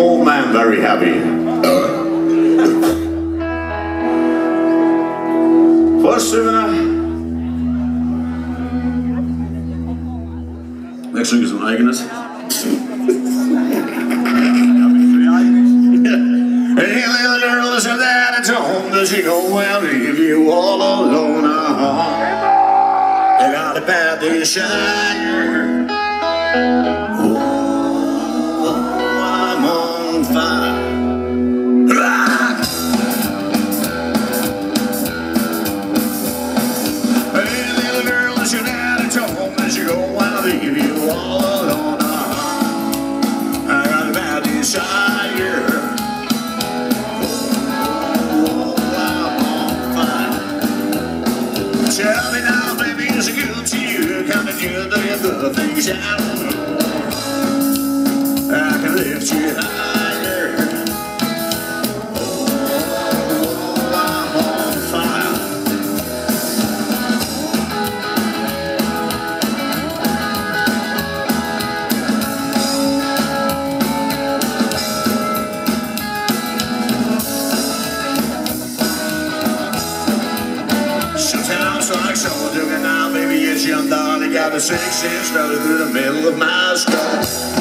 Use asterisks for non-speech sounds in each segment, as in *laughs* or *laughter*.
old man very happy. First, uh, next week is ein eigenes. Does she go well, leave you all alone? They got a bad. Oh, Tell me now, baby, is it good to you? Can I do the things I don't know? A six inch nose through the middle of my skull.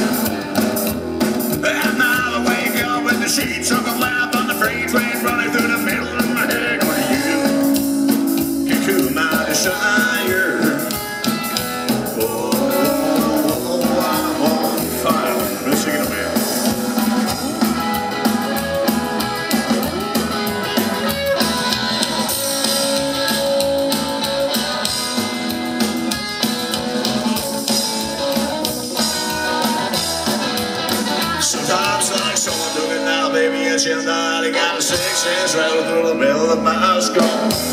Inch right through the middle of my skull.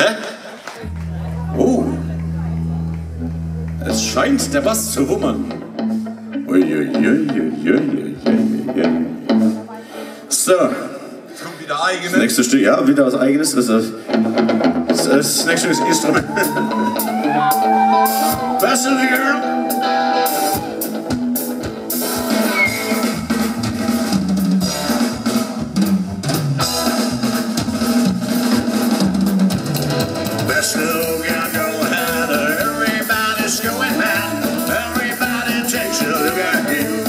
Hä? Oh. Es scheint der Bass zu wummern. So, Kommt wieder das eigene. nächste Stück, ja, wieder was eigenes. Das, ist- das, das nächste Stück ist Instrument. *laughs* Best of the girl. Go ahead. Everybody's going mad. Everybody takes a look at you.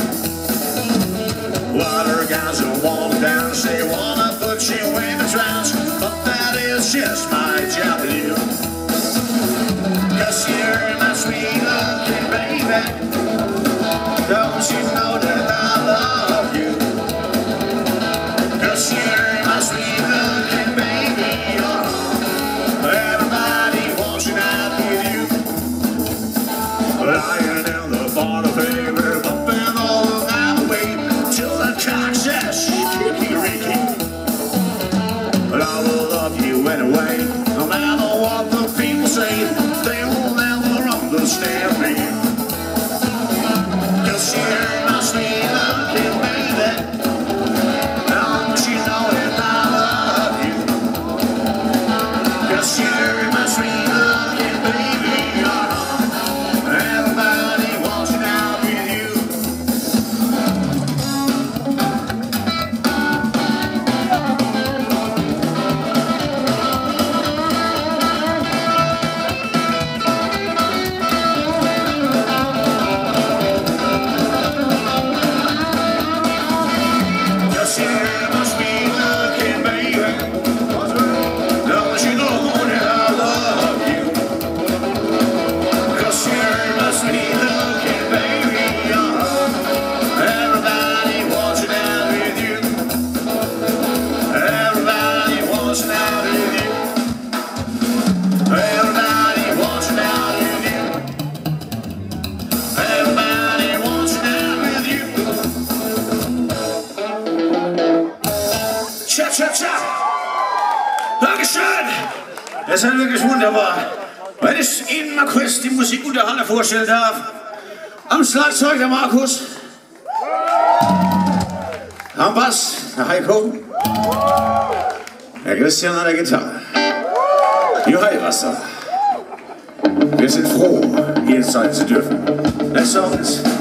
Water walk down, say wanna put you but that is just my job you're my sweet looking baby. Don't you know that Lying in the bar of bumping all the way till the cock Ricky, Ricky. But I will love you anyway, no matter what the people say, they will never understand Das ist wirklich wunderbar. Wenn ich Ihnen mal kurz die Musik unter Halle vorstellen darf. Am Schlagzeug der Markus. Am Bass der Heiko. Der Christian an der Gitarre. Juhai Wasser. Wir sind froh, hier sein zu dürfen. Let's song ist...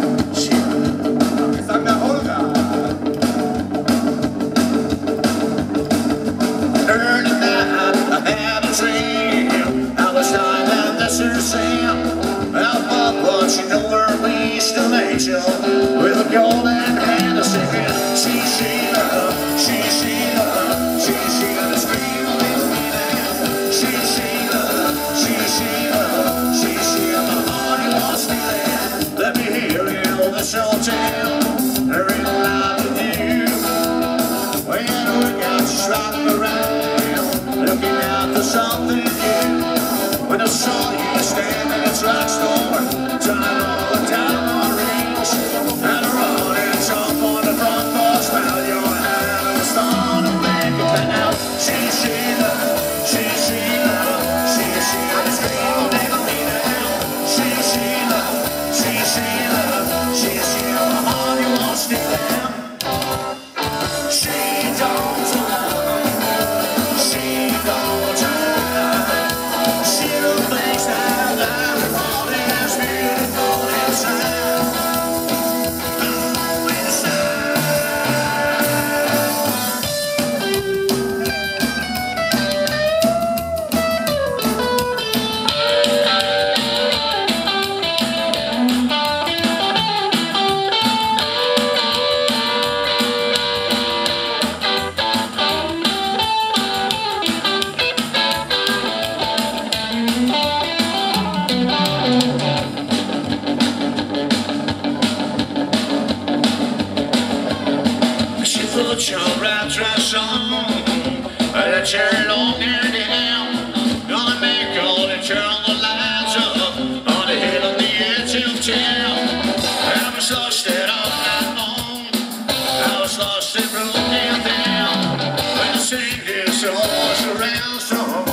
Your old aunt had a cigarette. song that you're longing down. Gonna make all the turn the lights up on the hill on the edge of town. I was lost it all night long. I was lost and broken down. When I sing this song, it's around.